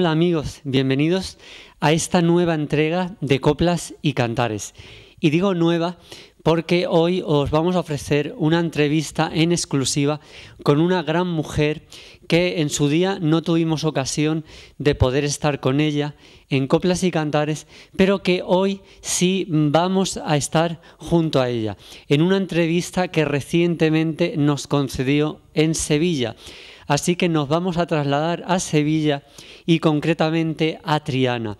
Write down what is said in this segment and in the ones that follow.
Hola amigos, bienvenidos a esta nueva entrega de Coplas y Cantares. Y digo nueva porque hoy os vamos a ofrecer una entrevista en exclusiva con una gran mujer que en su día no tuvimos ocasión de poder estar con ella en Coplas y Cantares, pero que hoy sí vamos a estar junto a ella en una entrevista que recientemente nos concedió en Sevilla. Así que nos vamos a trasladar a Sevilla y concretamente a Triana.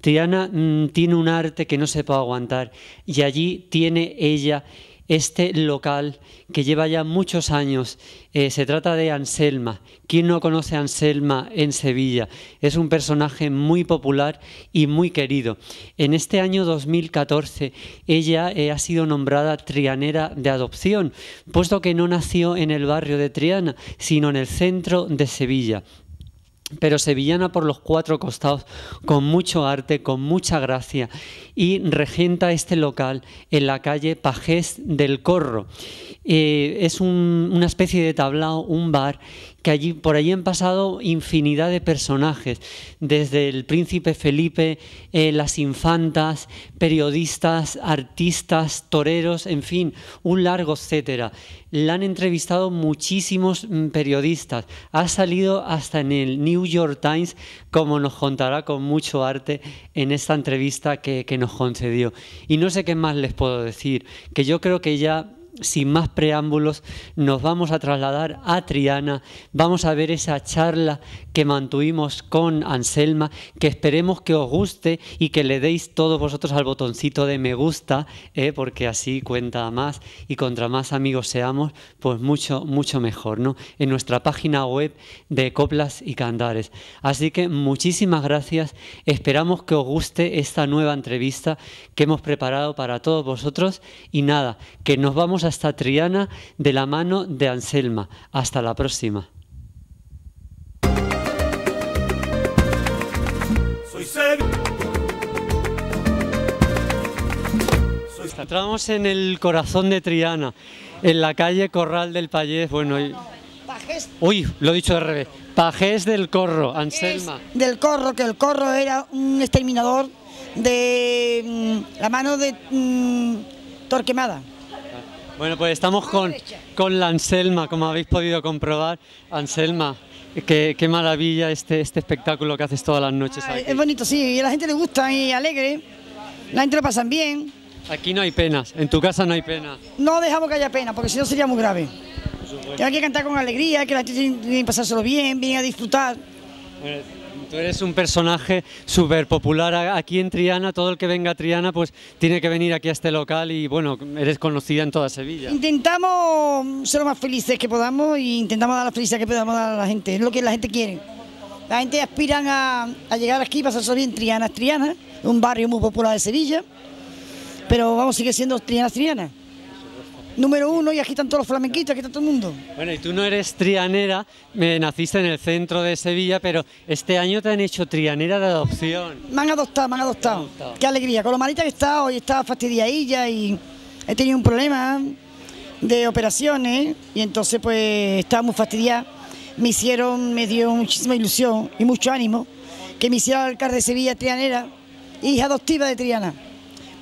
Triana mm, tiene un arte que no se puede aguantar y allí tiene ella este local que lleva ya muchos años. Eh, se trata de Anselma. ¿Quién no conoce a Anselma en Sevilla? Es un personaje muy popular y muy querido. En este año 2014 ella eh, ha sido nombrada trianera de adopción, puesto que no nació en el barrio de Triana, sino en el centro de Sevilla pero sevillana por los cuatro costados, con mucho arte, con mucha gracia, y regenta este local en la calle Pajés del Corro. Eh, es una especie de tablao, un bar, que allí, por allí han pasado infinidad de personajes, desde el príncipe Felipe, eh, las infantas, periodistas, artistas, toreros, en fin, un largo etcétera. La han entrevistado muchísimos mm, periodistas, ha salido hasta en el New York Times, como nos contará con mucho arte en esta entrevista que, que nos concedió. Y no sé qué más les puedo decir, que yo creo que ya sin más preámbulos, nos vamos a trasladar a Triana, vamos a ver esa charla que mantuvimos con Anselma, que esperemos que os guste y que le deis todos vosotros al botoncito de me gusta, ¿eh? porque así cuenta más y contra más amigos seamos, pues mucho, mucho mejor, ¿no? En nuestra página web de Coplas y Candares. Así que muchísimas gracias, esperamos que os guste esta nueva entrevista que hemos preparado para todos vosotros y nada, que nos vamos hasta Triana de la mano de Anselma. Hasta la próxima. Entramos en el corazón de Triana, en la calle Corral del Payés. Bueno, uy, lo he dicho de revés. Pajés del Corro, Anselma. del Corro, que el Corro era un exterminador de mm, la mano de mm, Torquemada. Bueno, pues estamos con, con la Anselma, como habéis podido comprobar. Anselma, qué, qué maravilla este, este espectáculo que haces todas las noches. aquí. Es bonito, sí, y a la gente le gusta y alegre, la gente lo pasan bien. Aquí no hay penas, en tu casa no hay pena. No dejamos que haya pena, porque si no sería muy grave. hay que cantar con alegría, que la gente tiene que pasárselo bien, viene a disfrutar. Tú eres un personaje súper popular aquí en Triana, todo el que venga a Triana pues tiene que venir aquí a este local y bueno, eres conocida en toda Sevilla. Intentamos ser lo más felices que podamos e intentamos dar la felicidad que podamos dar a la gente, es lo que la gente quiere. La gente aspira a, llegar aquí, pasarse bien Triana, Triana, un barrio muy popular de Sevilla, pero vamos, sigue siendo Triana, Triana número uno y aquí están todos los flamenquitos, aquí está todo el mundo. Bueno, y tú no eres trianera, me naciste en el centro de Sevilla, pero este año te han hecho trianera de adopción. Me han adoptado, me han adoptado. Qué alegría, con lo malita que está, hoy estaba fastidiadilla y he tenido un problema de operaciones y entonces pues estaba muy fastidiada. Me hicieron, me dio muchísima ilusión y mucho ánimo que me hiciera alcalde de Sevilla trianera, hija adoptiva de Triana.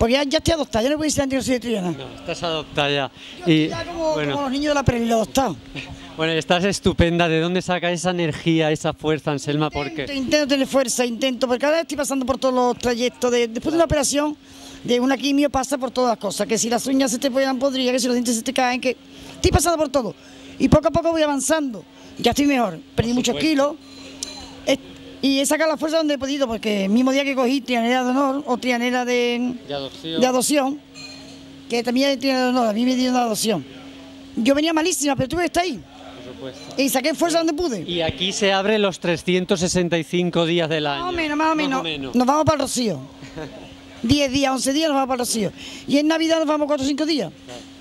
Porque ya, estoy adoptada, ya no puedo decir antes soy de Triana. No, estás adoptada ya. y, ya como, los niños de la Pérez, adoptados. Bueno, estás estupenda. ¿De dónde saca esa energía, esa fuerza, Anselma? Intento, qué? intento tener fuerza, intento, porque cada vez estoy pasando por todos los trayectos. De, después de una operación, de una quimio, pasa por todas las cosas. Que si las uñas se te puedan podrir, que si los dientes se te caen, que estoy pasando por todo. Y poco a poco voy avanzando. Ya estoy mejor. Perdí muchos kilos. Y he sacado la fuerza donde he podido, porque el mismo día que cogí trianera de honor o trianera de, de, adopción. que también es trianera de honor, a mí me dieron la adopción. Yo venía malísima, pero tuve que estar ahí. Y saqué fuerza donde pude. Y aquí se abre los 365 días del año. Más o menos, más o menos. Nos vamos para el Rocío. 10 días, 11 días nos vamos para el Rocío. Y en Navidad nos vamos 4 o 5 días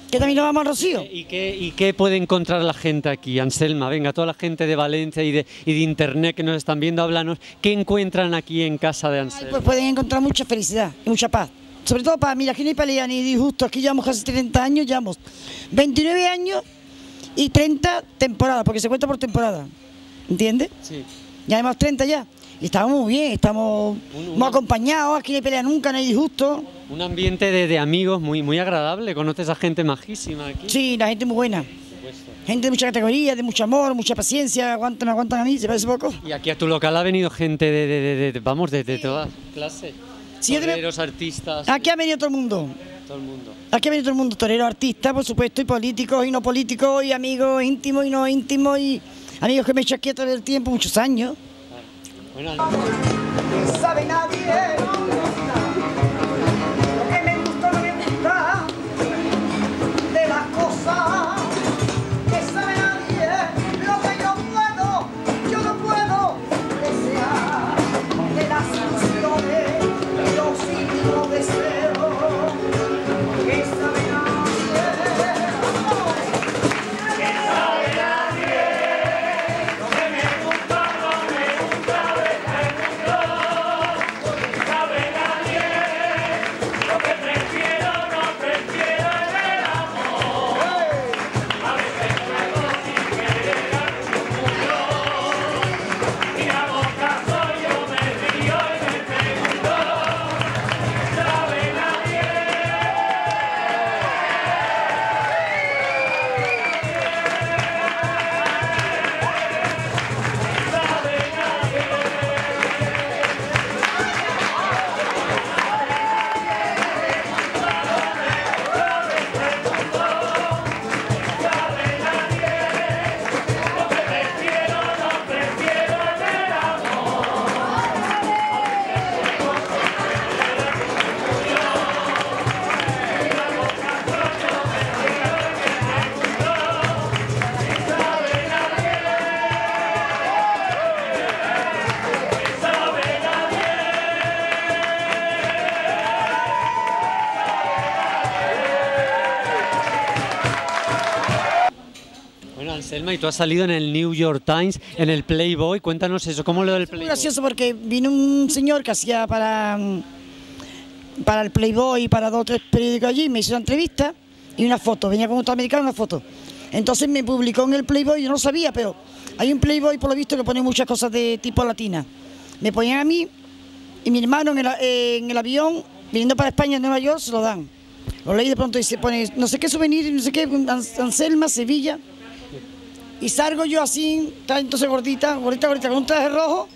que también nos vamos a Rocío. ¿Y qué, ¿Y qué puede encontrar la gente aquí, Anselma? Venga, toda la gente de Valencia y de, y de Internet que nos están viendo, háblanos, ¿qué encuentran aquí en casa de Anselma? pues pueden encontrar mucha felicidad y mucha paz. Sobre todo para mí, aquí no hay pelea ni disgusto, aquí llevamos casi 30 años, llevamos 29 años y 30 temporadas, porque se cuenta por temporada, ¿entiendes? Sí. Ya hemos 30 ya. Y estamos muy bien, estamos muy acompañados, aquí no hay pelea nunca, no hay disgusto. Un ambiente de, de amigos muy, muy agradable. Conoces a gente majísima aquí. Sí, la gente muy buena. Gente de mucha categoría, de mucho amor, mucha paciencia, aguantan, aguantan a mí, ¿se parece poco? Y aquí a tu local ha venido gente de, de- de- vamos, de. Sí, yo te- Toreros, artistas, Aquí ha venido todo el mundo. todo el mundo. Aquí ha venido todo el mundo, toreros, artistas, por supuesto, y políticos, y no políticos, y amigos íntimos y no íntimos, y amigos que me he hecho aquí a través del tiempo, muchos años. Bueno, sabe nadie Anselma, y tú has salido en el New York Times, en el Playboy. Cuéntanos eso, ¿cómo lo del Playboy? gracioso porque vino un señor que hacía para, mm, para el Playboy y para dos o tres periódicos allí, me hizo una entrevista y una foto, venía con un americano una foto. Entonces me publicó en el Playboy, yo no sabía, pero hay un Playboy por lo visto que pone muchas cosas de tipo latina. Me ponían a mí y mi hermano en el, en el avión, viniendo para España, en Nueva York, se lo dan. Lo leí de pronto y se pone, no sé qué souvenir, no sé qué, Anselma, Sevilla. Y salgo yo así, entonces gordita, gordita, gordita, con un traje rojo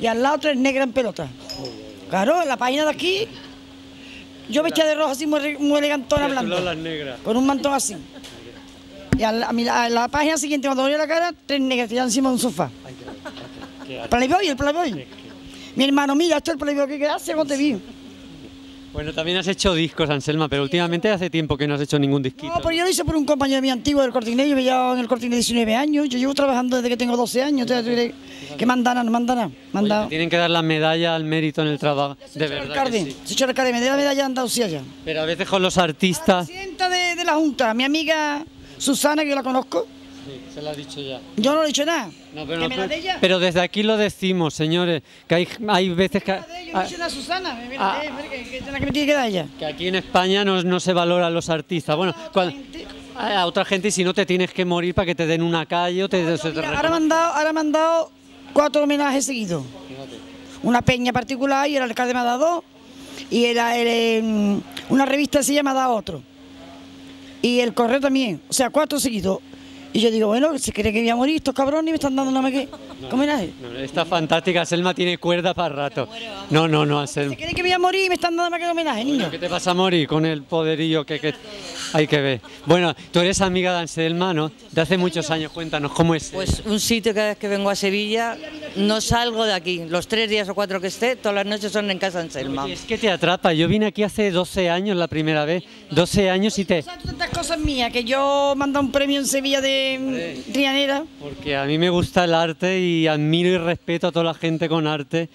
y al lado tres negra en pelota. Claro, en la página de aquí, yo vestía de rojo así, muy, muy elegantona negras. con un mantón así. Y a la, a mi- a la página siguiente, cuando doy la cara, tres negras tiradas encima de un sofá. Playboy, el Playboy. Mi hermano, mira, esto es el Playboy que hace cuando te vi. Bueno, también has hecho discos, Anselma, pero últimamente hace tiempo que no has hecho ningún disquito. No, pero yo lo hice por un compañero mío antiguo del Corte Inglés, yo llevo en el Corte Inglés 19 años, yo llevo trabajando desde que tengo 12 años, entonces, ¿qué mandana, no mandana? Mandado. tienen que dar la medalla al mérito en el trabajo. De el verdad que alcalde, sí. se echó el alcalde, me dio la medalla de Andalucía ya. Pero a veces con los artistas... Presidenta de, de la Junta, mi amiga Susana, que yo la conozco, Sí, se lo ha dicho ya. yo no le he dicho nada. No, pero, ¿Que no, me la dé ella? pero desde aquí lo decimos, señores, que hay, hay veces que, Yo no le he dicho nada a Susana, me- me- Ah. me- que, que es la que me tiene que dar ella. que aquí en España no, no se valora a los artistas. Bueno, a otra gente si no te tienes que morir para que te den una calle o te... se te Mira, ahora me han dado, ahora me han dado cuatro homenajes seguidos. Una peña particular y el alcalde me ha dado dos. Y el- el, em, una revista se llama da otro. Y el correo también. O sea, cuatro seguidos. Y yo digo, bueno, si cree que voy a morir, estos cabrones me están dando nada que homenaje. No, Está fantástica, Selma tiene cuerda para rato. No, no, no, Si Selma. cree que voy a morir y me están dando nada que homenaje, niño. ¿Qué te vas a morir con el poderío que, que hay que ver? Bueno, tú eres amiga de Anselma, ¿no? De hace muchos años, cuéntanos, ¿cómo es? Pues un sitio cada vez que vengo a Sevilla, no salgo de aquí. Los tres días o cuatro que esté, todas las noches son en casa de Anselma. Oye, es que te atrapa. Yo vine aquí hace 12 años la primera vez. 12 años y te... Son tantas cosas mías que yo mando un premio en Sevilla de Trianera. Porque a mí me gusta el arte y admiro y respeto a toda la gente con arte.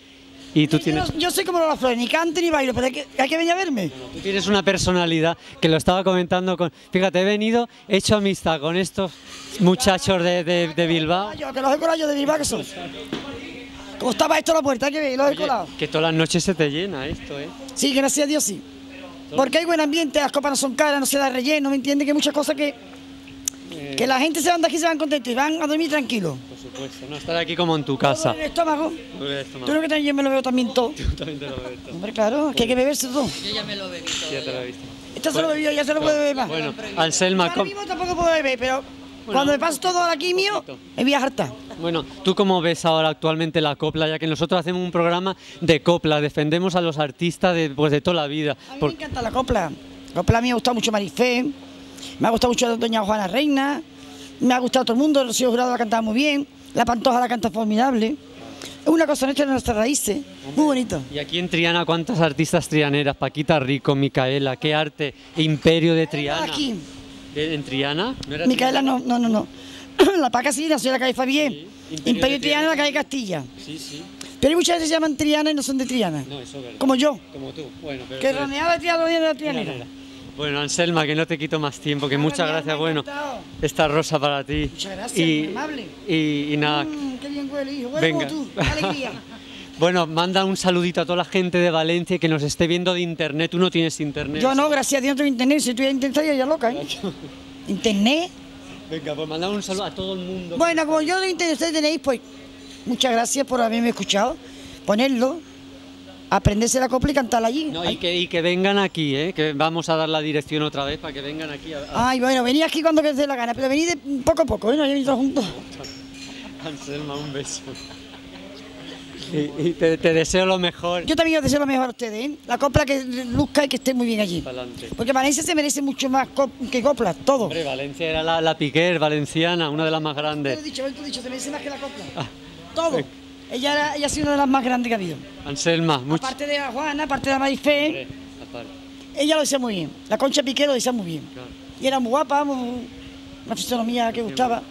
Y tú Yo, tienes, yo soy como Lola Flores, ni canto ni bailo, pero hay que, hay que venir a verme. tú tienes una personalidad que lo estaba comentando con... Fíjate, he venido, he hecho amistad con estos muchachos de, de- de Bilbao. Yo, que los he colado yo de Bilbao que son. Como estaba esto la puerta, hay que ver, los he colado. que todas las noches se te llena esto, ¿eh? Sí, gracias a Dios sí. Porque hay buen ambiente, las copas no son caras, no se da relleno, ¿me entiendes? Que hay muchas cosas que Eh. Que la gente se van de aquí se van contentos y van a dormir tranquilos. Por supuesto, no estar aquí como en tu casa. El estómago. Tú eres estómago. Tú lo que también yo me lo veo también todo. Tú también te lo ves todo. Hombre, claro, que hay que beberse todo. Yo ya me lo bebí todo. Ya te lo he visto. Esto se lo bebió, ya se lo puede beber más. Bueno, Anselma, Ahora ¿cómo- mismo tampoco puedo beber, pero cuando me paso todo a la quimio, me voy a hartar. Bueno, ¿tú cómo ves ahora actualmente la copla? Ya que nosotros hacemos un programa de copla, defendemos a los artistas de, pues, de toda la vida. A mí Por- me encanta la copla. La copla a mí me ha gustado mucho Marifé, me ha gustado mucho Doña Juana Reina, me ha gustado todo el mundo, Rocío Jurado la cantaba muy bien, La Pantoja la canta formidable. Es una cosa nuestra de nuestras raíces, muy bonito. Y aquí en Triana, ¿cuántas artistas trianeras? Paquita Rico, Micaela, qué arte, imperio de Triana. Aquí, ¿De- ¿En Triana? ¿No era Micaela no, no, no, no. La Paca sí nació en la calle Fabián, Sí, Imperio Imperio de Triana en la calle Castilla. Sí, sí. Pero hay muchas veces se llaman Triana y no son de Triana, No, eso es verdad. como yo, Como tú. Bueno, pero que roneaba de Triana y de Trianera. Bueno, Anselma, que no te quito más tiempo, que muchas gracias. Bueno, esta rosa para ti. Muchas gracias, y, muy amable. Y, y nada. Mm, qué bien huele, hijo, huele Venga. como tú, alegría. Bueno, manda un saludito a toda la gente de Valencia que nos esté viendo de internet. Tú no tienes internet. Yo no, gracias a Dios no tengo internet. Si tuviera internet estaría ya loca, ¿eh? ¿Internet? Venga, pues manda un saludo a todo el mundo. Bueno, como yo de internet ustedes tenéis, pues muchas gracias por haberme escuchado. Ponerlo, aprenderse la copla y cantarla allí. No, y, que, y que vengan aquí, ¿eh? que vamos a dar la dirección otra vez para que vengan aquí. A, a- Ay, bueno, venid aquí cuando que os dé la gana, pero venid de poco a poco, ¿eh? No venid todos juntos. Anselma, un beso. Y, y te, te deseo lo mejor. Yo también os deseo lo mejor a ustedes, ¿eh? La copla que luzca y que esté muy bien allí. Pa'lante. Porque Valencia se merece mucho más cop- que copla, todo. Hombre, Valencia era la, la Piquer valenciana, una de las más Tú grandes. has dicho, tú dicho, se merece más que la copla. Ah. Todo. Ella, era, ella ha sido una de las más grandes que ha habido. Anselma, mucho. Aparte de la Juana, aparte de la Marifé. Ella lo decía muy bien. La Concha Piqué lo decía muy bien. Claro. Y era muy guapa, muy- una fisonomía que gustaba.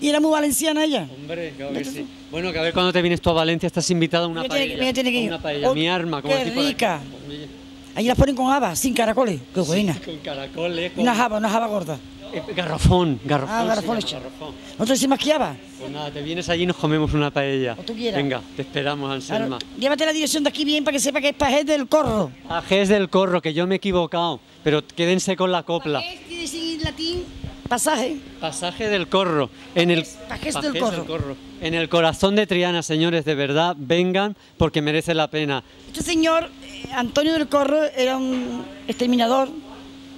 Y era muy valenciana ella. Hombre, claro que sí. Bueno, que a ver cuando te vienes tú a Valencia estás invitada a una Me tiene paella. me tiene que ir. Una paella, Oh, mi arma, como qué tipo de- rica. Oye, Ahí las ponen con habas, sin caracoles. Qué buena. Con caracoles, con... Una java, una java gorda. Eh, Garrafón, garrafón. Ah, se garrafón hecho. garrafón. Nosotros que habas. Pues nada, te vienes allí y nos comemos una paella. O tú quieras. Venga, te esperamos, Anselma. Claro, llévate la dirección de aquí bien para que sepa que es Pajés del Corro. Ajés del Corro, que yo me he equivocado, pero quédense con la copla. Pajés quiere decir en latín pasaje. Pasaje del Corro, en el Pajés del Corro. En el corazón de Triana, señores, de verdad, vengan porque merece la pena. Este señor, eh, Antonio del Corro, era un exterminador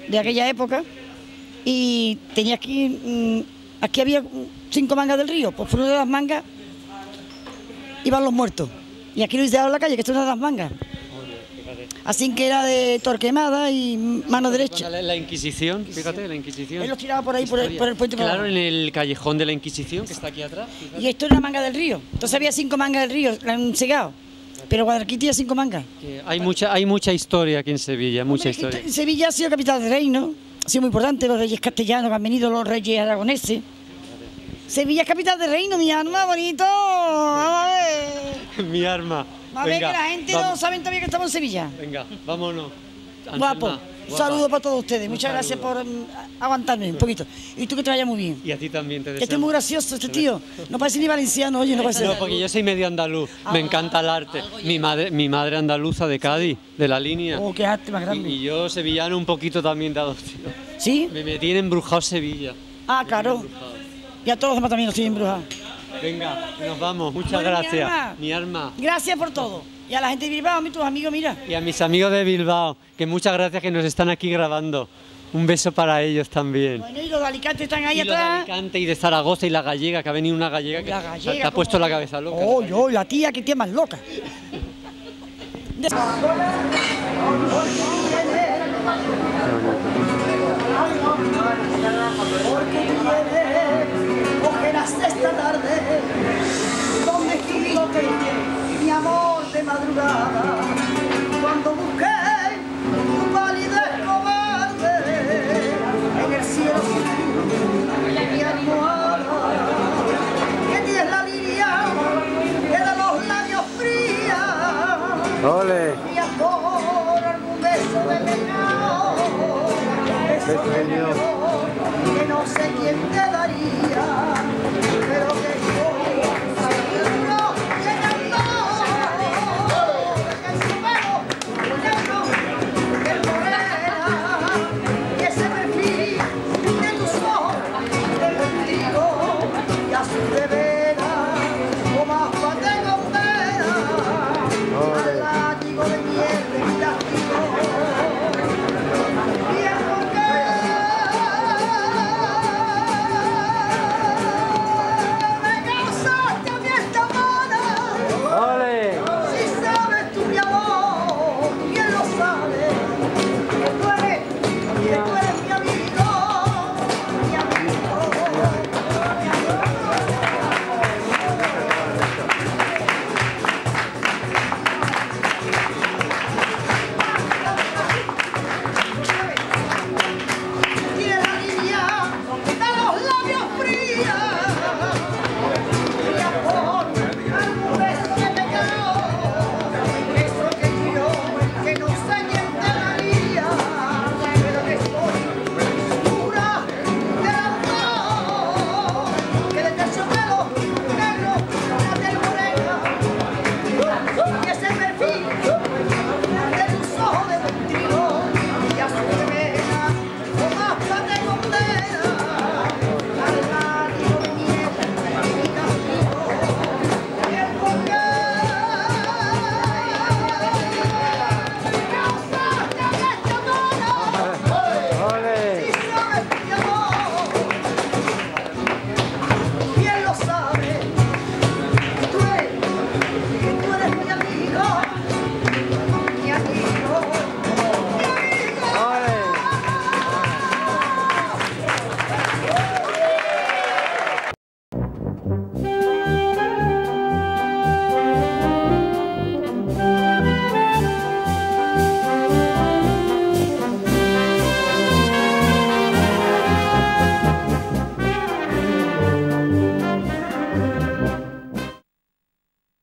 de aquella época y tenía aquí, mm, aquí había cinco mangas del río, por una de las mangas iban los muertos. Y aquí lo hice a la calle, que esto es una de las mangas. Así que era de Torquemada y mano derecha. La, la Inquisición, fíjate, la Inquisición. Él los tiraba por ahí, por el, por el puente. Claro, en el callejón de la Inquisición, que está aquí atrás. fíjate. Y esto era una manga del río. Entonces había cinco mangas del río, la han cegado. Pero Guadalquivir tenía cinco mangas. Que hay, mucha, hay mucha historia aquí en Sevilla, mucha Hombre, historia. Sevilla ha sido capital del reino, sido muy importante, los reyes castellanos que han venido, los reyes aragoneses. Sevilla es capital del reino, mi alma, bonito. Vamos a ver. Mi arma. A ver que la gente vamos. no sabe todavía que estamos en Sevilla. Venga, vámonos. Guapo. Un saludo para todos ustedes. Muchas gracias por mm, aguantarme un poquito. Y tú que te vaya muy bien. Y a ti también te Que deseo. este es muy gracioso, este tío. No parece ni valenciano, oye, no parece. No, porque yo soy medio andaluz, Ah. me encanta el arte. Mi madre, mi madre andaluza de Cádiz, de la línea. Oh, qué arte más Y, grande. y yo sevillano un poquito también de adopción. ¿Sí? Me, me tiene embrujado Sevilla. Ah, claro. Y a todos los demás también los estoy embrujados. Venga, nos vamos. Muchas Bueno, mi gracias. arma. Mi arma. Gracias por todo. Y a la gente de Bilbao, a mí, tus amigos, mira. Y a mis amigos de Bilbao, que muchas gracias que nos están aquí grabando. Un beso para ellos también. Bueno, y los de Alicante están ahí Y los de atrás. Alicante y de Zaragoza y la gallega, que ha venido una gallega que La te gallega. ha puesto la cabeza loca. Oh, yo, la tía que tiene más loca. De- esta tarde, donde mi amor de madrugada,